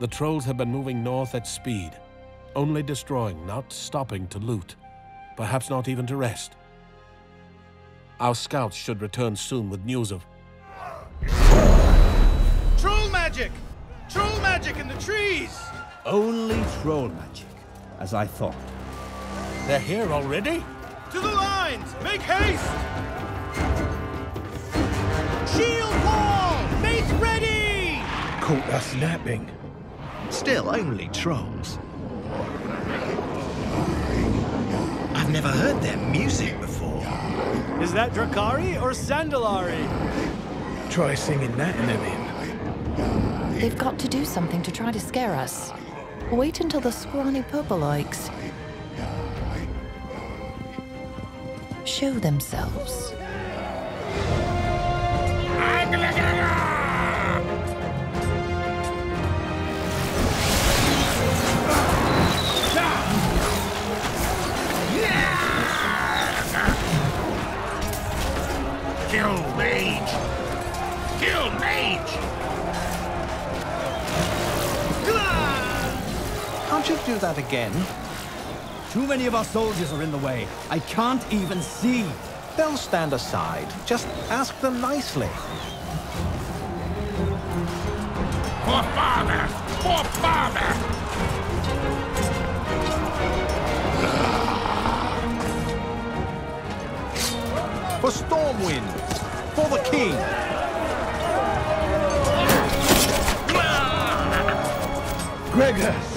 The trolls have been moving north at speed, only destroying, not stopping to loot, perhaps not even to rest. Our scouts should return soon with news of... Troll magic! Troll magic in the trees! Only troll magic, as I thought. They're here already? To the lines! Make haste! Shield wall! Mace ready! Caught us napping. Still only trolls. I've never heard their music before. Is that Drakkari or Zandalari? Try singing that in an inn. They've got to do something to try to scare us. Wait until the scrawny purple likes show themselves. Kill Mage! Kill Mage! Can't you do that again? Too many of our soldiers are in the way. I can't even see. They'll stand aside. Just ask them nicely. For father! For father! For Stormwind! For the king! Gregor!